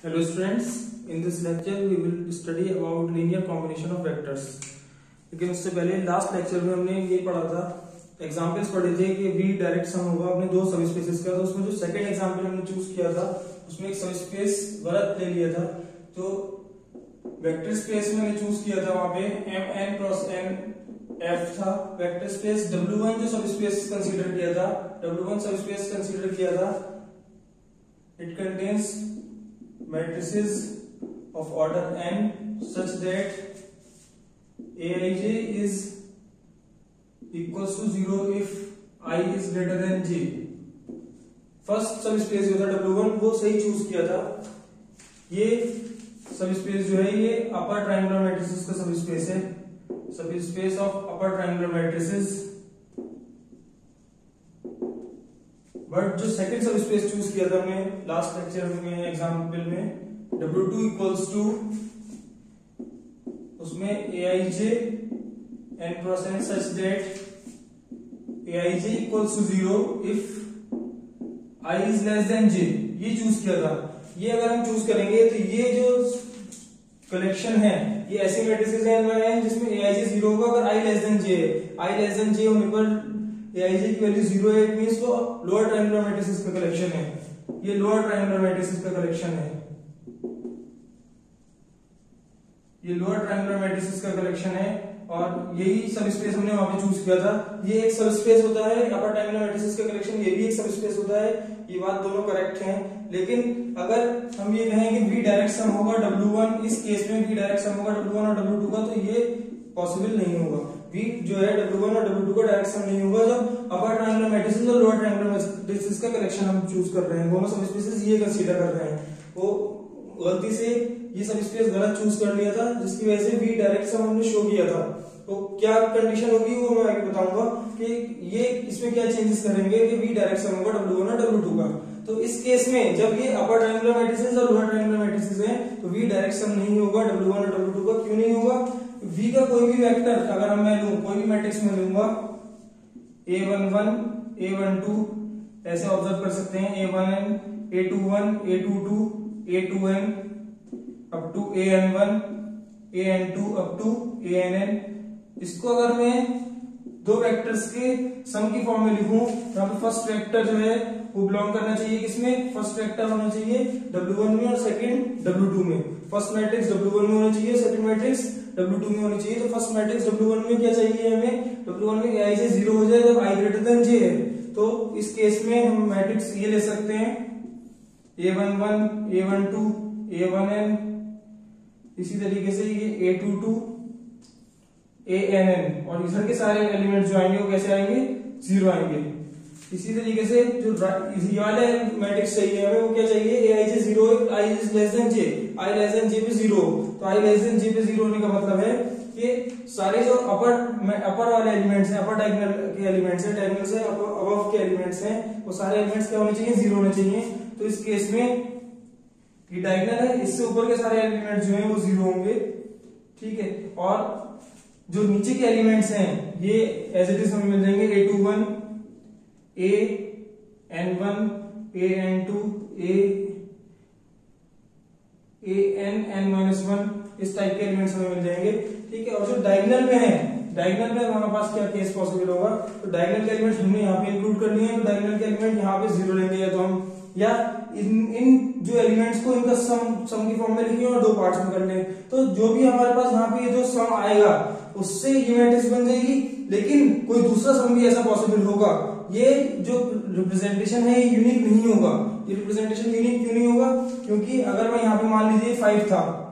Hello students, in this lecture we will study about linear combination of vectors. लेकिन उससे पहले last lecture में हमने ये पढ़ा था एग्जाम्पल्स पढ़े थे कि v डायरेक्ट सम होगा अपने दो सब स्पेसेस का तो उसमें जो सेकंड एग्ज़ाम्पल हमने चूज़ किया था उसमें एक सब स्पेस गलत ले लिया था तो वेक्टर स्पेस मैंने चूज़ किया था वहाँ पे M N cross N F था वेक्टर स्पेस W1 जो सब स्पेस कंसीडर किया था W1 सब स्पेस कंसीडर किया था it contains matrices of order n such that aij is equals to zero if i is greater than j. First subspace जो था W1 वो सही चूज़ किया था। ये सब स्पेस जो है, ये अपर ट्रायंगुलर मैट्रिसेस का सब स्पेस है। Subspace of upper triangular matrices but जो सेकंड सब स्पेस चूज़ किया था हमने लास्ट लेक्चर में एग्ज़ाम्पल में W2 टू इक्वल्स टू उसमें A I J N N such that A I J equals to zero if I is less than J ये choose किया था। ये अगर हम चूज़ करेंगे तो ये जो कलेक्शन है, ये ऐसे मैट्रिसेस है जिसमें ए आई जे ज़ीरो होगा अगर I less than J I less than J होने पर एआईजे की वैल्यू ज़ीरो है इट मींस वो लोअर ट्रायंगुलर मैट्रिसेस का कलेक्शन है। ये लोअर ट्रायंगुलर मैट्रिसेस का कलेक्शन है। ये लोअर ट्रायंगुलर मैट्रिसेस का कलेक्शन है और यही सब स्पेस हमने वहाँ पे चूज़ किया था। ये एक सब स्पेस होता है अपर ट्रायंगुलर मैट्रिसेस का कलेक्शन ये भी एक सब स्पेस होता है। ये बात दोनों करेक्ट हैं। लेकिन अगर हम ये कहें कि v डायरेक्ट सम होगा W1 इस केस में v डायरेक्ट सम होगा W1 और W2 का तो ये पॉसिबल नहीं होगा। V जो है W1 और W2 का डायरेक्ट सम नहीं होगा जब अपर ट्रायंगुलर मैट्रिसेस और लोअर ट्रायंगुलर मैट्रिसेस का कलेक्शन हम चूज़ कर रहे हैं। दोनों सब स्पेसेस ये कंसीडर कर रहे हैं। वो गलती से ये सब स्पेस गलत चूज़ कर लिया था, जिसकी वजह से v डायरेक्ट सम हमने शो किया था। तो क्या कंडीशन होगी वो मैं आगे बताऊँगा कि ये इसमें क्या चेंजेस करेंगे कि v डायरेक्ट सम होगा W1 और W2 का। तो इस केस में जब ये अपर ट्रायंगुलर मैट्रिसेस और लोअर ट्रायंगुलर मैट्रिसेस हैं तो v डायरेक्ट सम नहीं होगा W1 और W2 का क्यों नहीं होगा? V का कोई भी वेक्टर अगर मैं लूँ, कोई भी मैट्रिक्स में लूँगा a11 a12 ऐसे ऑब्ज़र्व कर सकते हैं। A1n a21 a22 a2n up to an1 an2 up to a n n इसको अगर मैं दो वेक्टर्स के सम की फॉर्म में लिखूं तो यहाँ पे फ़र्स्ट वेक्टर जो है, वो बिलोंग करना चाहिए किसमें? फ़र्स्ट वेक्टर होना चाहिए W1 में और सेकंड W2 में। फ़र्स्ट मैट्रिक्स W1 में होना चाहिए सेकंड मैट्रिक्स W2 में होनी चाहिए। तो फ़र्स्ट मैट्रिक्स W1 में क्या चाहिए हमें? W1 में ai से ज़ीरो हो जाए, जब i ग्रेटर देन j है। तो इस केस में हम मैट्रिक्स ये ले सकते हैं। A11 a12 a1n इसी तरीके से ये a22 ann और इधर के सारे एलिमेंट जो आएँगे वो कैसे आएँगे? ज़ीरो आएँगे। इसी तरीके से जो ये वाले मैट्रिक्स चाहिए हमें, वो क्या चाहिए? A i j zero i less than j i less than j पे ज़ीरो तो आई लेस देन जे पे ज़ीरो होने का मतलब है कि सारे जो अपर अपर वाले एलिमेंट्स हैं अपर डायगोनल के एलिमेंट्स हैं डायगोनल से अबव के एलिमेंट्स हैं, वो सारे एलिमेंट्स क्या होने चाहिए? ज़ीरो होने चाहिए। तो इस केस में ये डायगोनल है, इससे ऊपर के सारे एलिमेंट जो हैं वो ज़ीरो होंगे। ठीक है? और जो नीचे के एलिमेंट्स हैं, ये एज इट इज़ हमें मिल जाएँगे। A two one a n one a n two a n n minus one इस टाइप के एलिमेंट्स हमें मिल जाएँगे, ठीक है? और जो डायगोनल में है डायगोनल में हमारे पास क्या केस पॉसिबल होगा? तो डायगोनल के एलिमेंट्स हमने यहाँ पे इंक्लूड कर लिए तो डायगोनल के एलिमेंट यहाँ पे ज़ीरो लेंगे या तो हम, या इन इन जो एलिमेंट्स को इनका सम सम की फॉर्म में लिखिए और दो पार्ट्स में कर लें। तो जो भी हमारे पास यहाँ पे जो सम आएगा, उससे ये मैट्रिक्स बन जाएगी, लेकिन कोई दूसरा सम भी ऐसा पॉसिबल होगा। ये जो रिप्रेजेंटेशन है, ये यूनिक नहीं होगा। ये रिप्रेजेंटेशन यूनिक क्यों नहीं होगा? क्योंकि अगर मैं यहाँ पे मान लीजिए फाइव था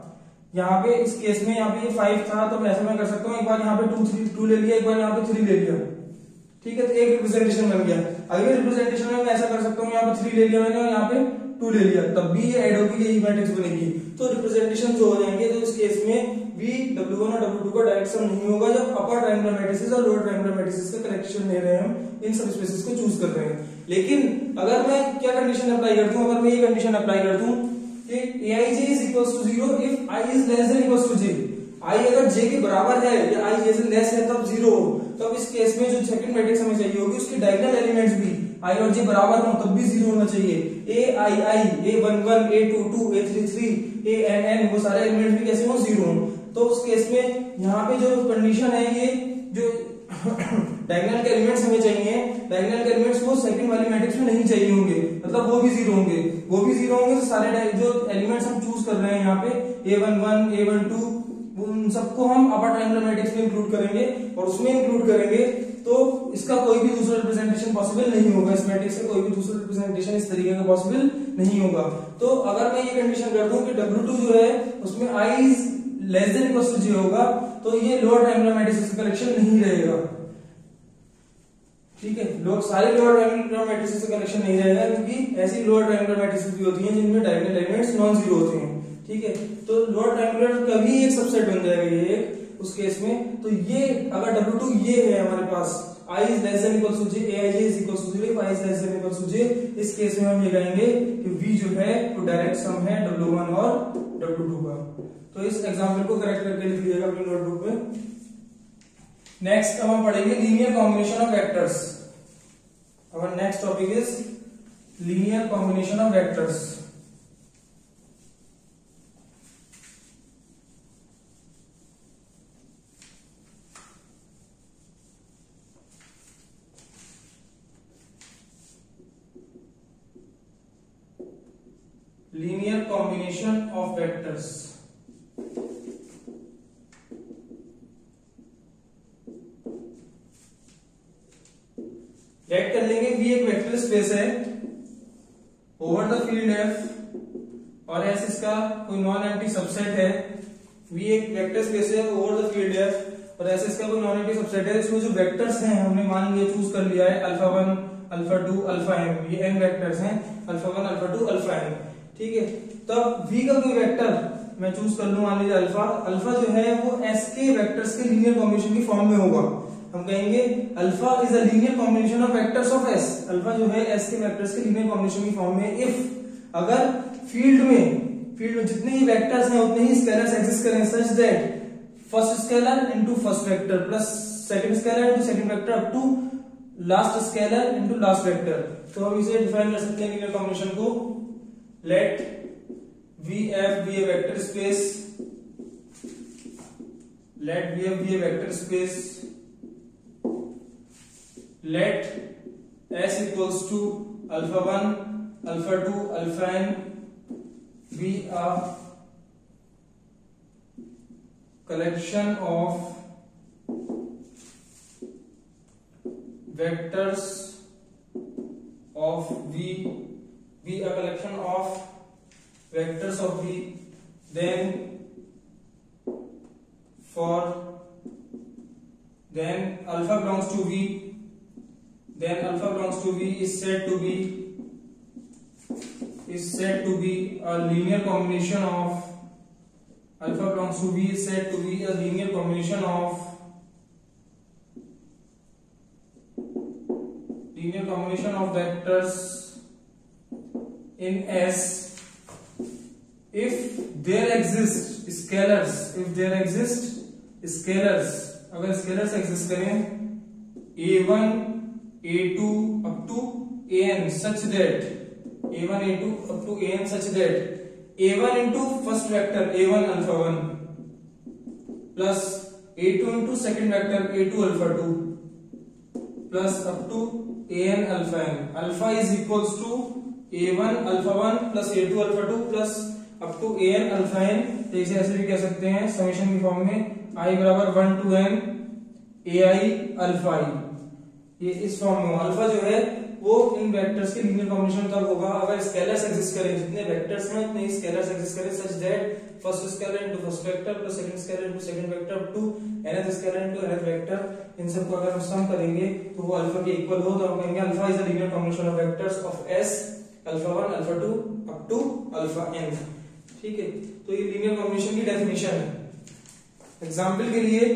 यहाँ पे इस केस में यहाँ पे ये फाइव था तो मैं ऐसा मैं कर सकता हूँ, एक बार यहाँ पे टू थ्री टू ले लिया, एक बार यहाँ पे थ्री ले लिया। ठीक है तो एक रिप्रेजेंटेशन बन गया। अगले रिप्रेजेंटेशन में मैं ऐसा कर सकता हूँ, यहाँ पे थ्री ले लिया मैंने और यहाँ पे टू ले लिया। तब भी ये एड होगी यही मैट्रिक्स बनेगी। तो रिप्रेजेंटेशन जो हो जाएँगे तो इस केस में v w1 और w2 का डायरेक्ट सम नहीं होगा जब अपर ट्रायंगुलर मैट्रिसेस और लोअर ट्रायंगुलर मैट्रिसेस का कलेक्शन ले रहे हैं इन सब स्पेसेस को चूज़ कर रहे हैं। लेकिन अगर मैं क्या कंडीशन अप्लाई कर दूँ अगर मैं ये कंडीशन अप्लाई कर दूँ कि aij is equals to 0 if i is less than equals to j. I अगर j के बराबर है, या i j से है, तब ज़ीरो हो। तब इस केस में जो सेकंड मैट्रिक्स हमें चाहिए होगी, उसके डायगोनल एलिमेंट्स भी आई और जे बराबर हो, तब भी ज़ीरो होना चाहिए। A two two a three three a n n वो सारे एलिमेंट भी कैसे हो ज़ीरो हो। तो उस केस में यहाँ पे जो कंडीशन है, ये जो डायगोनल के एलिमेंट्स हमें चाहिए। डायगोनल के एलिमेंट्स वो सेकंड वाली मैट्रिक्स में नहीं चाहिए होंगे। मतलब वो भी ज़ीरो होंगे। वो भी ज़ीरो होंगे तो सारे जो एलिमेंट्स हम चूज़ कर रहे हैं यहाँ पे a one one a one two उन सबको हम अपर ट्रायंगुलर मैट्रिक्स में इंक्लूड करेंगे और उसमें इंक्लूड करेंगे। तो इसका कोई भी दूसरा रिप्रेजेंटेशन पॉसिबल नहीं होगा। इस मैट्रिक्स का कोई भी दूसरा रिप्रेजेंटेशन इस तरीके का पॉसिबल नहीं होगा। तो अगर मैं ये कंडीशन कर दूँ कि W2 जो है, उसमें is less than equal to zero होगा तो ये लोअर ट्रायंगुलर मैट्रिक्स का कलेक्शन नहीं रहेगा। ठीक है? लोग सारे लोअर ट्रायंगुलर मैट्रिसेस का कलेक्शन नहीं रहेगा, क्योंकि ऐसी लोअर ट्रायंगुलर मैट्रिसेस भी होती हैं जिनमें डायगोनल एलिमेंट्स नॉन ज़ीरो होते हैं। ठीक है? तो लोअर ट्रायंगुलर का भी एक सबसेट बन जाएगा ये एक उस केस में। तो ये, अगर W2 ये है हमारे पास i is less than equal to j aij is equal to 0 if i is less than equal इस केस में हम ये कहेंगे कि v जो है, वो डायरेक्ट सम है w1 और w2 का तो इस एग्जांपल को करेक्ट करके लिख लीजिएगा अपने नोटबुक पे नेक्स्ट अब हम पढ़ेंगे linear combination of vectors our next topic is linear combination of vectors combination of vectors ठीक है? तब वी का कोई वेक्टर मैं चूज़ कर लू मान लीजिए अल्फ़ा अल्फ़ा जो है वो एस के वेक्टर्स के लीनियर कॉम्बिनेशन की फॉर्म में होगा। हम कहेंगे alpha is a linear combination of vectors of s alpha जो है एस के वेक्टर्स के लीनियर कॉम्बिनेशन की फॉर्म में इफ़ अगर फ़ील्ड में फ़ील्ड में जितने ही वेक्टर्स हैं, उतने ही स्केलर्स एग्जिस्ट करें such that first scalar into first vector plus second scalar into second vector up to last scalar into last vector तो हम इसे डिफाइन कर सकते हैं लीनियर कॉम्बिनेशन को। F be a vector space let v f be a vector space let s equals to alpha 1 alpha 2 alpha n be a collection of vectors of v be a collection of vectors of B then for then alpha belongs to v then alpha belongs to V is said to be is said to be a linear combination of alpha belongs to V is said to be a linear combination of linear combination of vectors in S if there exist scalars if there exist scalars अगर scalars exist करें a1 a2 up to an such that a1 a2 up to an such that a1 into first vector a1 alpha 1 plus a2 into second vector a2 alpha 2 plus up to an alpha n alpha is equals to a1 alpha 1 plus a2 alpha 2 plus up to an alpha n तो इसे ऐसे भी कह सकते हैं summation की form में i बराबर 1 to n ai alpha i ये इस फॉर्म में अल्फ़ा जो है, वो इन वेक्टर्स के लीनियर कॉम्बिनेशन तब होगा। अगर स्केलर्स एग्जिस्ट करें, जितने वेक्टर्स हैं, उतने स्केलर्स एग्जिस्ट करें such that first scalar into first vector plus second scalar into second vector to nth scalar into nth vector इन सबको अगर हम सम करेंगे तो वो अल्फ़ा के इक्वल हो तो हम कहेंगे alpha is a linear combination of vectors of s alpha one, alpha two, up to alpha n ठीक है? तो ये लीनियर कॉम्बिनेशन की डेफिनेशन है। एग्ज़ाम्पल के लिए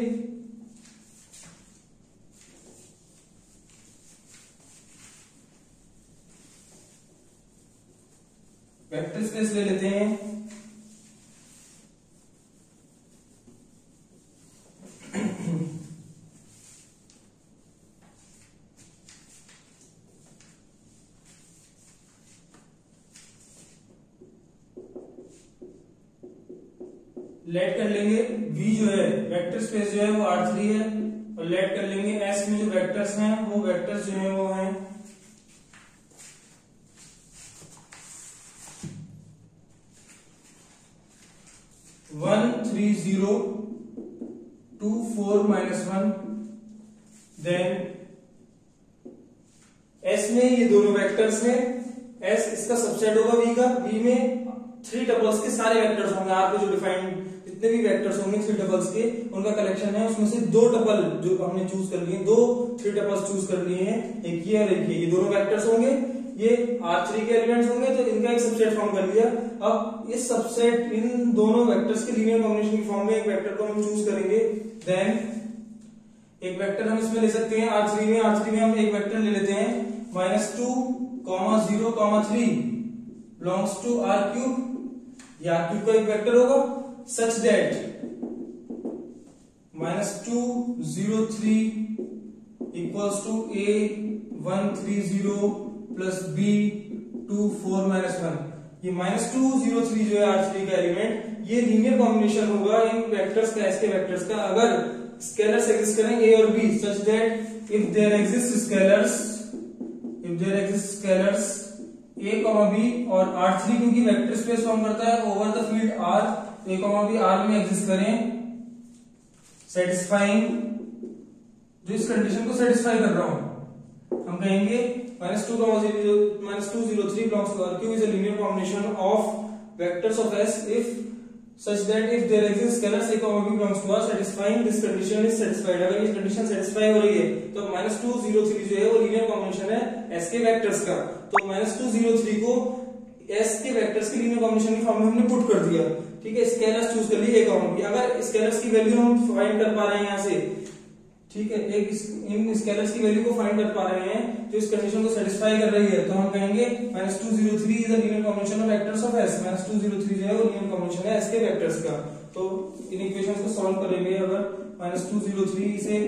वेक्टर स्पेस ले लेते हैं लेट कर लेंगे वी जो है वेक्टर स्पेस जो है वो आर थ्री है और लेट कर लेंगे एस में जो वेक्टर्स हैं वो वेक्टर्स जो है वो हैं one three zero two four minus one then s में ये दोनों वेक्टर्स हैं। एस इसका सबसेट होगा वी का। वी में थ्री टपल्स के सारे वेक्टर्स होंगे। आपको जो डिफाइंड जितने भी वेक्टर्स होंगे थ्री डबल्स के, उनका कलेक्शन है। उसमें से दो टपल जो हमने चूज़ कर लिए दो थ्री टपल्स चूज़ कर लिए हैं। एक ये और एक ये। ये दोनों वेक्टर्स होंगे। ये आर थ्री के एलिमेंट्स होंगे तो इनका एक सबसेट फॉर्म कर लिया अब इस सबसेट इन दोनों वेक्टर्स के लीनियर कॉम्बिनेशन की फॉर्म में एक वेक्टर को हम चूज़ करेंगे देन एक वेक्टर हम इसमें ले सकते हैं आर थ्री में आर थ्री में हम एक वेक्टर ले लेते हैं minus two comma zero comma three belongs to r cube या आर क्यूब का एक वेक्टर होगा such that minus two zero three equals to a one three zero plus b two four minus one ये minus two zero three जो है are three का element ये linear combination होगा इन वेक्टर्स का एस के वेक्टर्स का। अगर स्केलर्स एग्जिस्ट करें ए और b such that if there exist scalars if there exist scalars a comma b और आर थ्री क्योंकि वेक्टर स्पेस फॉर्म करता है over the field r a comma b r में एग्जिस्ट करें सेटिस्फाइंग जो इस कंडीशन को सेटिस्फाई कर रहा हूँ। हम कहेंगे comma zero minus two zero three belongs to r cube is a linear combination of vectors of s if such that if there exists scalars a comma b belongs to r satisfying this condition is satisfied. अगर ये condition satisfy हो रही है तो zero three जो है वो linear combination है एस के वेक्टर्स का। तो ज़ीरो थ्री को एस के वेक्टर्स की लीनियर कॉम्बिनेशन की फॉर्म में हमने पुट कर दिया। ठीक है स्केलर्स चूज़ कर लिए ए कॉमा बी अगर स्केलर्स की वैल्यू हम फाइंड कर पा रहे हैं यहाँ से ठीक है, एक इन स्केलर्स की वैल्यू को फाइंड कर पा रहे हैं, जो इस कंडीशन को सेटिस्फाई कर रही है। तो हम कहेंगे minus two zero three is linear combination of vectors of s minus two zero three जो है, वो लीनियर कॉम्बिनेशन है एस के वेक्टर्स का। तो इन इक्वेशन को सॉल्व करेंगे अगर माइनस टू ज़ीरो थ्री इसे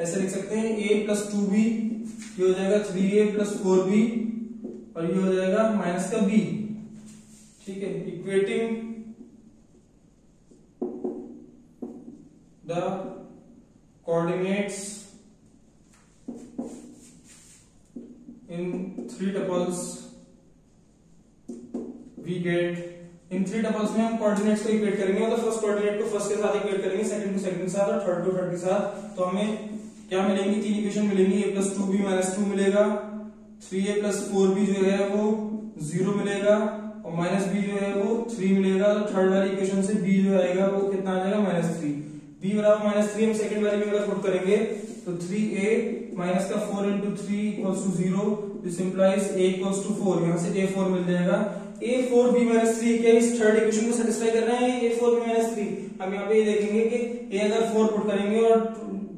ऐसे लिख सकते हैं ए प्लस टू बी ये हो जाएगा three a plus four b और ये हो जाएगा माइनस का बी ठीक है equating the coordinates in three tuples we get in three tuples में हम कोऑर्डिनेट्स को इक्वेट करेंगे मतलब फ़र्स्ट कोऑर्डिनेट को फ़र्स्ट के साथ इक्वेट करेंगे सेकंड को सेकंड के साथ और थर्ड को थर्ड के साथ तो हमें क्या मिलेंगी? तीन इक्वेशन मिलेंगी a plus two b minus two मिलेगा three a plus four b जो है वो ज़ीरो मिलेगा और माइनस बी जो है वो थ्री मिलेगा तो थर्ड वाली इक्वेशन से बी जो आएगा वो कितना आ जाएगा? माइनस थ्री बी बराबर माइनस थ्री हम सेकंड वाली में अगर पुट करेंगे तो थ्री ए माइनस का four into three equals to zero this implies a equals to four यहाँ से ए फोर मिल जाएगा। A four b minus three क्या इस थर्ड इक्वेशन को सेटिस्फाई कर रहे हैं a four b minus three हम यहाँ पे ये देखेंगे कि ए अगर फोर पुट करेंगे और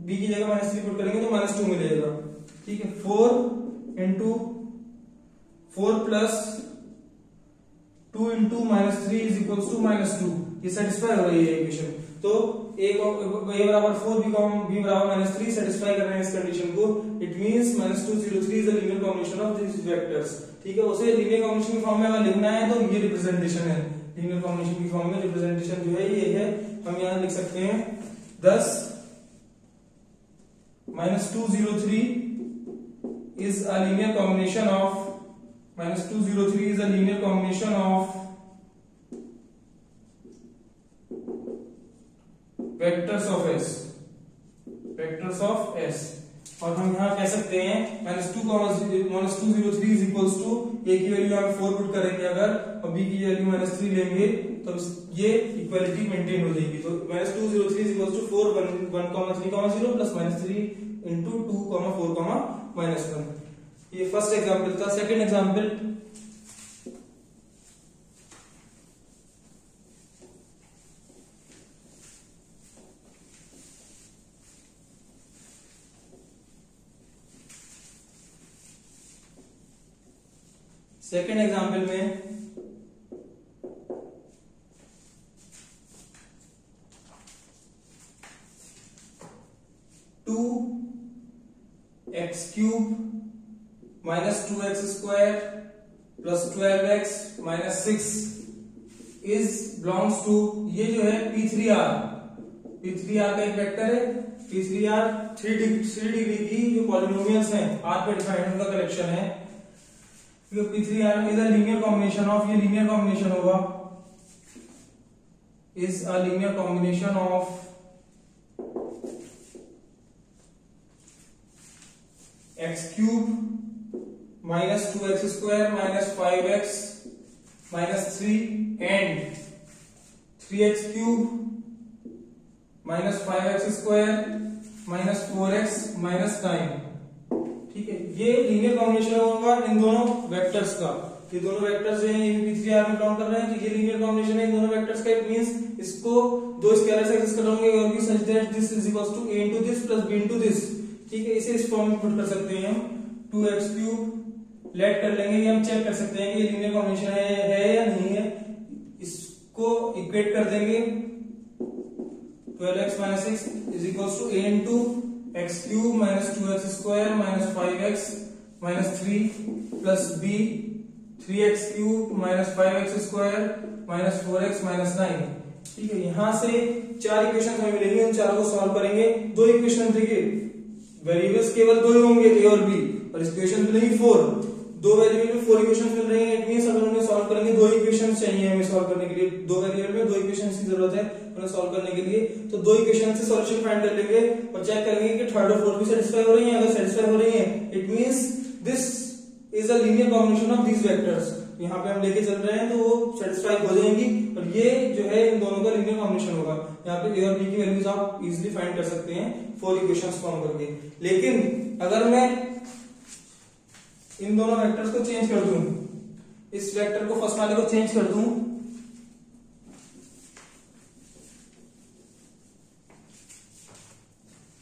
बी की जगह माइनस थ्री पुट करेंगे तो माइनस टू मिलेगा। ठीक है? Four into four plus two into minus three is equals to minus two ये सेटिस्फाई हो रही है इक्वेशन तो ए बराबर फोर बी कॉम बी बराबर माइनस थ्री सेटिस्फाई कर रहे हैं इस कंडीशन को। It means minus two zero three is the linear combination of this vectors ठीक है, उसे लीनियर कॉम्बिनेशन फॉर्म में अगर लिखना है तो ये रिप्रेजेंटेशन है। लीनियर कॉम्बिनेशन की फॉर्म में रिप्रेजेंटेशन जो है, ये है। हम यहाँ लिख सकते हैं। दस zero three is a linear combination of minus 203 is a linear combination of vectors of s. Vectors of s. और हम यहाँ कह सकते हैं minus two minus two zero three is equals to a की वैल्यू हम फोर पुट करेंगे अगर, और बी की वैल्यू माइनस थ्री लेंगे तो ये इक्वालिटी मेंटेन हो जाएगी। तो minus two zero three is equals to four one one comma three comma zero plus minus three into two comma four comma minus one ये फ़र्स्ट एग्ज़ाम्पल था। Second example second example में two x cube minus two x square plus twelve x minus six is belongs to ये जो है p three r p three r का एक vector है। P three r three degree three degree की जो polynomials हैं आर पे डिफाइंड उनका कलेक्शन है। P three r is a linear combination of ये लीनियर कॉम्बिनेशन होगा। Is a linear combination of x cube minus two x square minus five x minus three and three x cube minus five x square minus four x minus nine ये linear combination होगा इन दोनों vectors का ये दोनों vectors हैं ये भी थ्री आर में काउंट कर रहे हैं तो ये लीनियर कॉम्बिनेशन है इन दोनों वेक्टर्स का इट मींस इसको दो स्केलर से एक्सेस करेंगे और भी such that this is equals to a into this plus b into this ठीक है इसे इस फॉर्म में पुट कर सकते हैं हम। 2x क्यूब लेट कर लेंगे ये हम चेक कर सकते हैं कि ये लीनियर कॉम्बिनेशन है, है या नहीं है। इसको इक्वेट कर देंगे। 12x minus 6 x cube minus 2x square minus 5x minus 3 plus b 3x cube minus 5x square minus 4x minus 9 ठीक है, यहाँ से चार इक्वेशन हमें मिलेंगे, हम चारों को सॉल्व करेंगे। दो इक्वेशन देखिए वेरिएबल्स केवल दो ही होंगे, a और b और इक्वेशन मिलेंगे फोर दो वेरिएबल में फोर इक्वेशन मिल रही है इट मींस अगर उन्हें सॉल्व करेंगे दो इक्वेशन चाहिए हमें सॉल्व करने के लिए, दो वेरिएबल में दो इक्वेशन की ज़रूरत है उन्हें सॉल्व करने के लिए तो दो इक्वेशन से सॉल्यूशन फाइंड कर लेंगे और चेक करेंगे कि थर्ड और फोर्थ भी सेटिस्फाई हो रही है, अगर सेटिस्फाई हो रही है it means this is a linear combination of these vectors यहाँ पे हम लेके चल रहे हैं तो वो सेटिस्फाई हो जाएँगी और ये जो है इन दोनों का लीनियर कॉम्बिनेशन होगा। यहाँ पे ए और बी की वैल्यूज़ आप इजिली फाइंड कर सकते हैं फोर इक्वेशंस फॉर्म करके। लेकिन अगर मैं इन दोनों वेक्टर्स को चेंज कर दूँ। इस वेक्टर को फ़र्स्ट वाले को चेंज कर दूँ।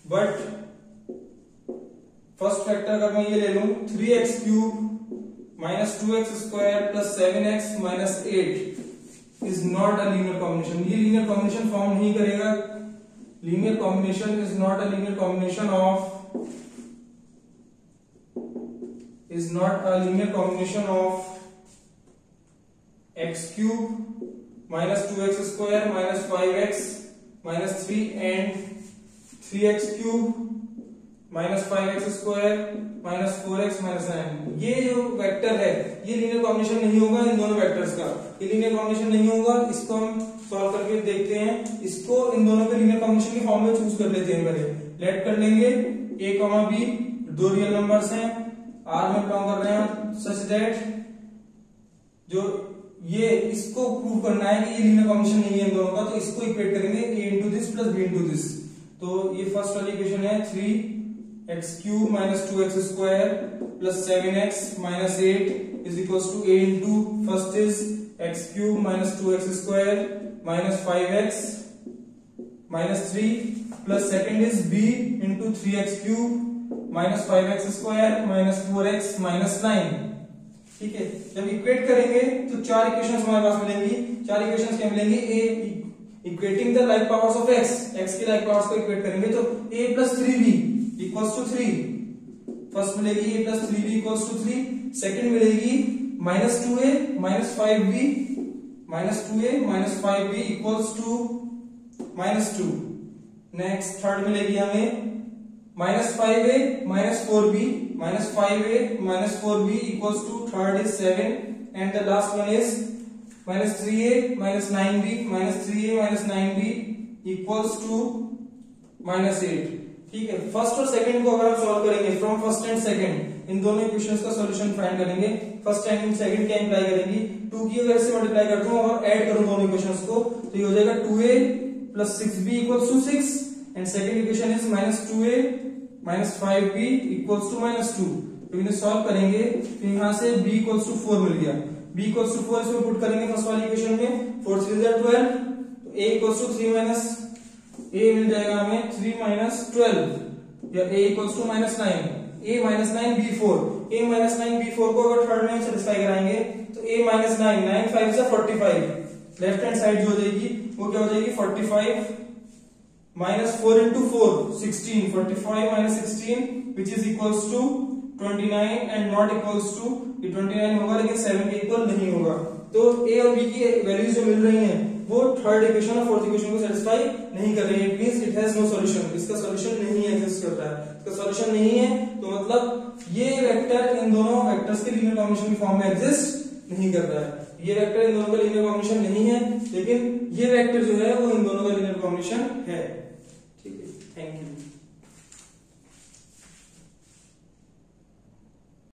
बट फ़र्स्ट वेक्टर अगर मैं ये ले लू three x cube minus two x square plus seven x minus eight is not a linear combination ये लीनियर कॉम्बिनेशन फॉर्म नहीं करेगा। Linear combination is not a linear combination of is not a linear combination of x cube minus 2x square minus 5x minus 3 and 3x cube minus five x square minus four x minus nine ये जो vector है, ये linear combination नहीं होगा इन दोनों vectors का। ये लीनियर कॉम्बिनेशन नहीं होगा, इसको हम सॉल्व करके देखते हैं। इसको इन दोनों के लीनियर कॉम्बिनेशन के फॉर्म में चूज़ कर लेते हैं पहले लेट कर लेंगे। ए कॉमा बी दो रियल नंबर्स हैं। आर में बिलोंग कर रहे हैं सच दैट जो ये इसको प्रूव करना है कि ये लीनियर कॉम्बिनेशन नहीं है इन दोनों का तो इसको इक्वेट करेंगे a into this plus b into this तो ये फ़र्स्ट वाली इक्वेशन है three x cube minus two x square plus seven x minus eight is equal to a into first is x cube minus two x square minus five x minus three plus second is b into three x cube minus five x square minus four x minus nine ठीक है? जब equate करेंगे तो चार equations हमारे पास मिलेंगी। चार equations क्या मिलेंगी? A equating the like powers of x x की लाइक पावर्स को इक्वेट करेंगे तो a plus three b equals to three first मिलेगी a plus three b equals to three second मिलेगी minus two a minus five b minus two a minus five b equals to minus two next third मिलेगी हमें minus five a, minus four b, minus five a, minus four b equals to third is seven and the last one is minus three a minus nine b minus three a minus nine b equals to minus eight ठीक है first और second को अगर हम solve करेंगे from first and second इन दोनों equations का सॉल्यूशन फाइंड करेंगे। फ़र्स्ट एंड सेकंड क्या इंप्लाई करेंगी? टू की अगर से मल्टीप्लाई करता हूँ और ऐड करूँ दोनों इक्वेशंस को तो ये हो जाएगा two a plus six b equals to six equation is minus two a minus five b equals to minus two तो इन्हें सॉल्व करेंगे तो यहाँ से b इक्वल्स टू फोर मिल गया। B इक्वल्स टू फोर इसमें पुट करेंगे फ़र्स्ट वाली इक्वेशन में फोर थ्री ट्वेल्व तो a equals to three minus a मिल जाएगा हमें थ्री माइनस ट्वेल्व या a equals to minus nine a minus nine b four a minus nine b four को अगर थर्ड में सेटिस्फाई कराएँगे तो a minus nine nine five से forty five left hand side जो हो जाएगी, वो क्या हो जाएगी? Forty five four into four sixteen forty five minus sixteen which is equals to 29 and not equals to ये 29 होगा लेकिन 7 के इक्वल नहीं होगा। तो ए और बी की वैल्यूज़ जो मिल रही हैं, वो थर्ड इक्वेशन और फोर्थ इक्वेशन को सेटिस्फाई नहीं कर रही है। It means it has no solution इसका सॉल्यूशन नहीं एग्जिस्ट करता है। इसका सॉल्यूशन नहीं है तो मतलब ये वेक्टर इन दोनों वेक्टर्स के लीनियर कॉम्बिनेशन की फॉर्म में एग्जिस्ट नहीं कर रहा है। ये वेक्टर इन दोनों का लीनियर कॉम्बिनेशन नहीं है, लेकिन ये वेक्टर जो है, वो इन दोनों का लीनियर कॉम्बिनेशन है। ठीक है थैंक यू